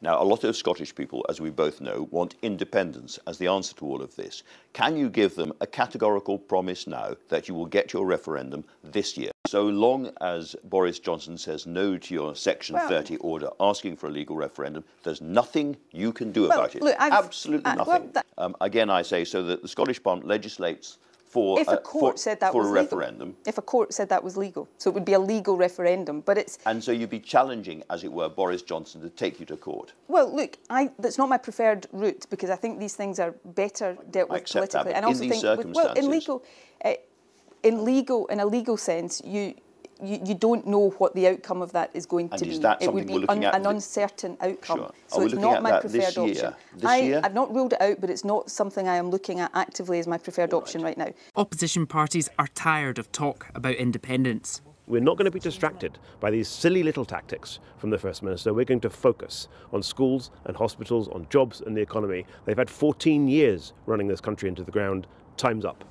Now, a lot of Scottish people, as we both know, want independence as the answer to all of this. Can you give them a categorical promise now that you will get your referendum this year? So long as Boris Johnson says no to your Section Well- 30 order asking for a legal referendum, there's nothing you can do Well, about it. look, Absolutely nothing. that- um, again, I say so that the Scottish Parliament legislates for, If a court for, said that for was a legal. If a court said that was legal. So it would be a legal referendum. But it's, And so you'd be challenging, as it were, Boris Johnson to take you to court. well, look, I, that's not my preferred route because I think these things are better dealt with that, politically. but and in also these think, with- well, in legal, uh, in legal, in a legal sense, you, you, you don't know what the outcome of that is going And to is be. that it would be we're looking un- at an uncertain outcome. Sure. So it's not my preferred this year? option. This I, year? I've not ruled it out, but it's not something I am looking at actively as my preferred option right now. Opposition parties are tired of talk about independence. We're not going to be distracted by these silly little tactics from the First Minister. We're going to focus on schools and hospitals, on jobs and the economy. They've had 14 years running this country into the ground. Time's up.